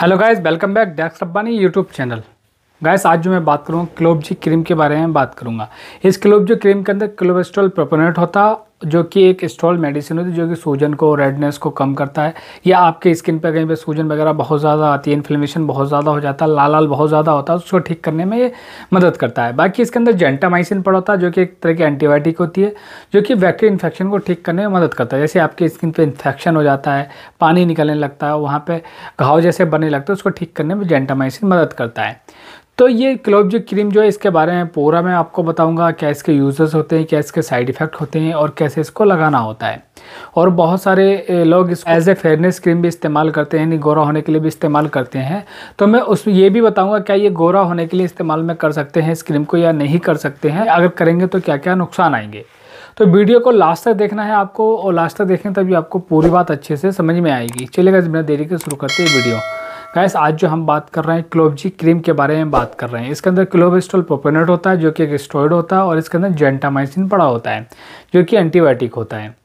Hello guys welcome back Dax Rabbani YouTube channel guys आज जो मैं बात करूँगा क्लोबजी क्रीम के बारे में बात करूँगा। इस क्लोबजी क्रीम के अंदर क्लोबेस्ट्रॉल प्रोपोनेट होता जो कि एक स्टॉल मेडिसिन होती है, जो कि सूजन को, रेडनेस को कम करता है, या आपके स्किन पर कहीं पे सूजन वगैरह बहुत ज़्यादा आती है, इन्फ्लेमेशन बहुत ज़्यादा हो जाता है लाल लाल बहुत ज़्यादा होता है, उसको ठीक करने में ये मदद करता है। बाकी इसके अंदर जेंटामाइसिन पड़ा होता है, जो कि एक तरह की एंटीबायोटिक होती है, जो कि बैक्टीरिया इन्फेक्शन को ठीक करने में मदद करता है। जैसे आपके स्किन पर इन्फेक्शन हो जाता है, पानी निकलने लगता है, वहाँ पर घाव जैसे बनने लगता है, उसको ठीक करने में जेंटामाइसिन मदद करता है। तो ये क्लोबजी क्रीम जो है, इसके बारे में पूरा मैं आपको बताऊँगा क्या इसके यूज़र्स होते हैं, क्या इसके साइड इफ़ेक्ट होते हैं और कैसे इसको लगाना होता है। और बहुत सारे लोग इस एज ए फेयरनेस क्रीम भी इस्तेमाल करते हैं गोरा होने के लिए भी इस्तेमाल करते हैं। तो मैं उस, ये भी बताऊँगा क्या ये गोरा होने के लिए इस्तेमाल में कर सकते हैं इस क्रीम को या नहीं कर सकते हैं। अगर करेंगे तो क्या क्या नुकसान आएँगे। तो वीडियो को लास्ट तक देखना है आपको, और लास्ट तक देखें तभी आपको पूरी बात अच्छे से समझ में आएगी। चलेगा बिना देरी के शुरू करते हैं वीडियो। गैस आज जो हम बात कर रहे हैं क्लोबजी क्रीम के बारे में बात कर रहे हैं। इसके अंदर क्लोबेस्ट्रोल प्रोपेनेट होता है, जो कि एक स्टोइड होता है, और इसके अंदर जेंटामाइसिन पड़ा होता है, जो कि एंटीबायोटिक होता है।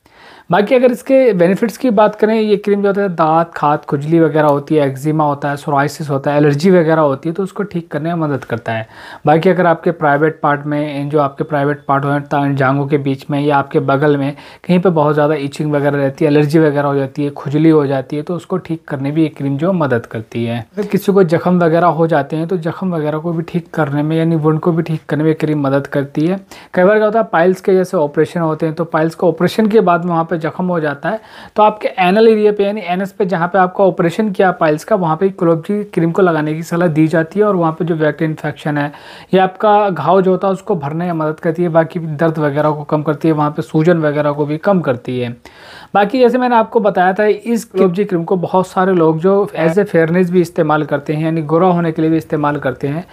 बाकी अगर इसके बेनिफिट्स की बात करें, ये क्रीम जो होता है, दांत, खाद, खुजली वगैरह होती है एक्जिमा होता है सोराइसिस होता है एलर्जी वगैरह होती है तो उसको ठीक करने में मदद करता है। बाकी अगर आपके प्राइवेट पार्ट में जो आपके प्राइवेट पार्ट हो जांगों के बीच में या आपके बगल में कहीं पर बहुत ज़्यादा ईचिंग वगैरह रहती है एलर्जी वगैरह हो जाती है, खुजली हो जाती है तो उसको ठीक करने भी ये क्रीम जो मदद करती है। अगर किसी को जख्म वगैरह हो जाते हैं तो जख्म वगैरह को भी ठीक करने में, यानी वुंड को भी ठीक करने में क्रीम मदद करती है। कई बार क्या होता है पाइल्स के जैसे ऑपरेशन होते हैं तो पाइल्स को ऑपरेशन के बाद वहाँ पर जख्म हो जाता है तो आपके एनल एरिया पे, यानी एनएस पे जहाँ पे आपका ऑपरेशन किया पाइल्स का, वहाँ पे क्लोबजी क्रीम को लगाने की सलाह दी जाती है और वहाँ पे जो वैक्ट इन्फेक्शन है, या आपका घाव जो होता है उसको भरने में मदद करती है, बाकी दर्द वगैरह को कम करती है, वहाँ पर सूजन वगैरह को भी कम करती है। बाकी जैसे मैंने आपको बताया था, इस क्लोबजी क्रीम को बहुत सारे लोग जो एज ए फेयरनेस भी इस्तेमाल करते हैं, यानी गोरा होने के लिए भी इस्तेमाल करते हैं।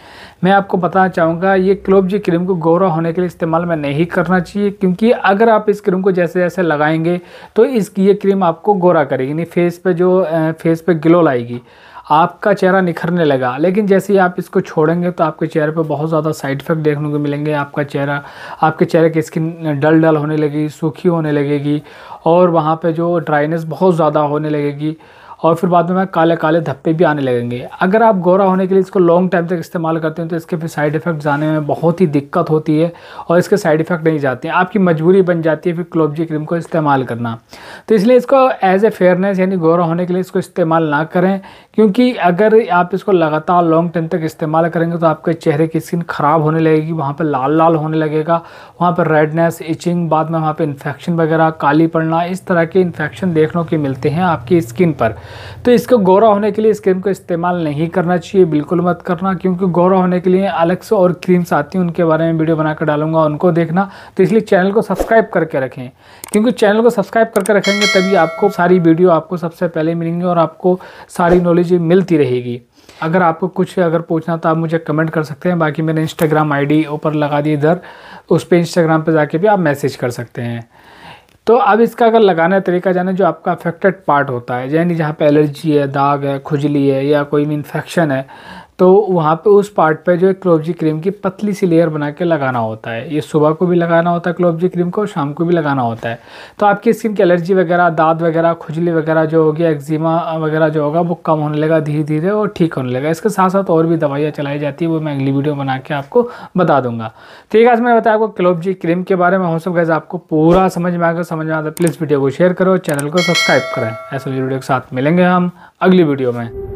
मैं आपको बताना चाहूँगा, ये क्लोबजी क्रीम को गोरा होने के लिए इस्तेमाल में नहीं करना चाहिए, क्योंकि अगर आप इस क्रीम को जैसे जैसे लगाएँगे तो इस ये क्रीम आपको गोरा करेगी, यानी फेस पे जो फेस पे ग्लो लाएगी, आपका चेहरा निखरने लगा। लेकिन जैसे ही आप इसको छोड़ेंगे तो आपके चेहरे पर बहुत ज़्यादा साइड इफ़ेक्ट देखने को मिलेंगे, आपका चेहरा, आपके चेहरे की स्किन डल डल होने लगेगी, सूखी होने लगेगी, और वहाँ पर जो ड्राइनेस बहुत ज़्यादा होने लगेगी। और फिर बाद में काले काले धब्बे भी आने लगेंगे। अगर आप गोरा होने के लिए इसको लॉन्ग टाइम तक इस्तेमाल करते हैं तो इसके फिर साइड इफ़ेक्ट जाने में बहुत ही दिक्कत होती है और इसके साइड इफ़ेक्ट नहीं जाते हैं। आपकी मजबूरी बन जाती है फिर क्लोबजी क्रीम को इस्तेमाल करना। तो इसलिए इसको एज ए फेयरनेस यानी गोरा होने के लिए इसको इस्तेमाल ना करें, क्योंकि अगर आप इसको लगातार लॉन्ग टाइम तक इस्तेमाल करेंगे तो आपके चेहरे की स्किन ख़राब होने लगेगी, वहाँ पर लाल लाल होने लगेगा, वहाँ पर रेडनेस इचिंग बाद में वहाँ पर इन्फेक्शन वगैरह काली पड़ना इस तरह के इन्फेक्शन देखने को मिलते हैं आपकी स्किन पर। तो इसको गोरा होने के लिए इस क्रीम को इस्तेमाल नहीं करना चाहिए, बिल्कुल मत करना, क्योंकि गोरा होने के लिए अलग से और क्रीम्स आती हैं, उनके बारे में वीडियो बनाकर डालूँगा, उनको देखना। तो इसलिए चैनल को सब्सक्राइब करके रखें। क्योंकि चैनल को सब्सक्राइब करके रखेंगे, तभी आपको सारी वीडियो आपको सबसे पहले मिलेंगी और आपको सारी नॉलेज मिलती रहेगी। अगर आपको कुछ अगर पूछना तो आप मुझे कमेंट कर सकते हैं, बाकी मेरे इंस्टाग्राम आईडी ऊपर लगा दी इधर, उस पर इंस्टाग्राम पर जाके भी आप मैसेज कर सकते हैं। तो अब इसका अगर लगाने तरीका जाना जो आपका अफेक्टेड पार्ट होता है, यानी जहाँ पे एलर्जी है, दाग है, खुजली है या कोई भी इन्फेक्शन है तो वहाँ पे उस पार्ट पे जो है क्लोबजी क्रीम की पतली सी लेयर बना के लगाना होता है। ये सुबह को भी लगाना होता है क्लोबजी क्रीम को, शाम को भी लगाना होता है। तो आपकी स्किन की एलर्जी वगैरह, दाद वगैरह, खुजली वगैरह जो होगी एक्जिमा वगैरह जो होगा, वो कम होने लगा धीरे धीरे और ठीक होने लगा। इसके साथ साथ और भी दवाइयाँ चलाई जाती है, वो मैं अगली वीडियो बना के आपको बता दूँगा। ठीक है आज मैं बताया आपको क्लोबजी क्रीम के बारे में। हो सब गैस आपको पूरा समझ में आकर समझ में आता प्लीज़ वीडियो को शेयर करो चैनल को सब्सक्राइब करें। ऐसे वीडियो के साथ मिलेंगे हम अगली वीडियो में।